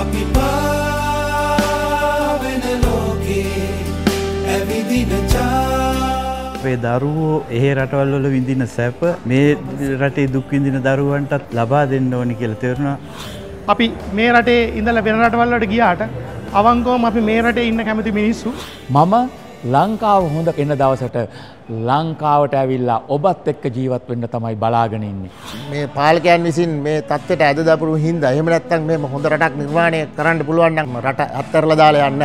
අපි පාවෙන ලෝකේ ඇවිදින අපේ දරුවෝ එහෙ රටවල් වල විඳින සැප මේ රටේ දුක් විඳින දරුවන්ටත් ලබා දෙන්න ඕනි කියලා තේරුණා. අපි මේ රටේ ඉඳලා වෙන රටවල්ලට ගියාට අවංකවම අපි මේ රටේ ඉන්න කැමති මිනිස්සු මම ලංකාව හොඳ එන්න දවසට ලංකාවට ඇවිල්ලා ඔබත් එක්ක ජීවත් වෙන්න තමයි බලාගෙන ඉන්නේ. මේ පාලකයන් විසින් මේ තත්ත්වයට ඇද දපුරු හින්දා එහෙම නැත්නම් මේ හොඳ රටක් නිර්මාණය කරන්න පුළුවන් නම් රට අත්හැරලා දාලා යන්න.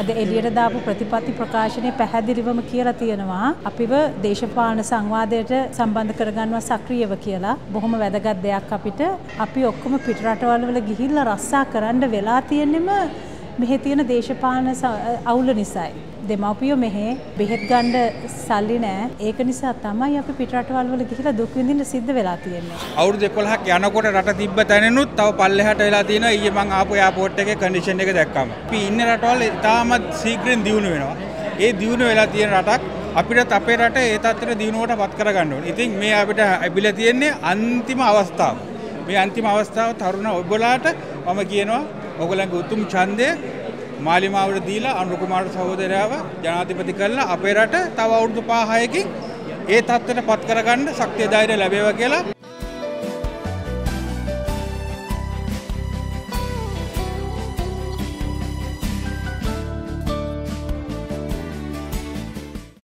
අද එළියට දාපු ප්‍රතිපත්ති ප්‍රකාශනය පැහැදිලිවම කියලා තියෙනවා අපිව දේශපාලන සංවාදයට සම්බන්ධ කරගන්නවා සක්‍රියව කියලා. බොහොම වැදගත් දෙයක් අපිට. අපි ඔක්කොම පිට රටවල් වල ගිහිල්ලා රස්සා කරන්න වෙලා තියෙන්නෙම මෙහෙ තියෙන දේශපාලන අවුල නිසායි. දෙමව්පියෝ මෙහෙ බෙහෙත් ගණ්ඩ සල්ලි නෑ ඒක නිසා තමයි අපි පිටරටවල් වල ගිහිලා දුක් විඳින්න සිද්ධ වෙලා තියෙන්නේ. අවුරුදු 11ක් යනකොට රට තිබ්බ තැනනුත් තව පල්ලෙහාට වෙලා තියෙනවා ඊයේ මං ආපු එයාපෝට් එකේ කන්ඩිෂන් එක දැක්කම. අපි ඉන්න රටවල් ඉතාමත් ශීඝ්‍රයෙන් දියුණු වෙනවා. ඒ දියුණු වෙලා තියෙන රටක් අපිට අපේ රට ඒ තත්ත්වයට දියුණුවට පත් කරගන්න ඕනේ. ඉතින් මේ අපිට ලැබිලා තියෙන්නේ අන්තිම අවස්ථාව. මේ අන්තිම අවස්ථාව තරුණ ඔයගොල්ලන්ට මම කියනවා ඔයගොල්ලන්ගේ උතුම් ඡන්දය මාලිමාවට දීලා අනුර කුමාර සහෝදරයාව ජනාධිපති කළා අපේ රට තව අවුරුදු 5 6කින් ඒ තත්ත්වයට පත් කරගන්න ශක්තිය ධෛර්ය ලැබේවා කියලා